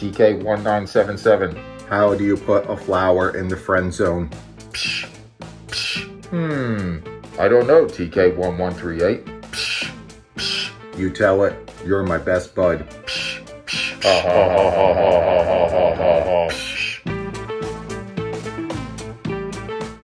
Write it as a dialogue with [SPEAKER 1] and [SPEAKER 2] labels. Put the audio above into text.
[SPEAKER 1] TK1977.
[SPEAKER 2] How do you put a flower in the friend zone?
[SPEAKER 1] Psh, psh, hmm. I don't know, TK1138. Psh, psh,
[SPEAKER 2] You tell it. You're my best bud.
[SPEAKER 1] psh, psh. Psh.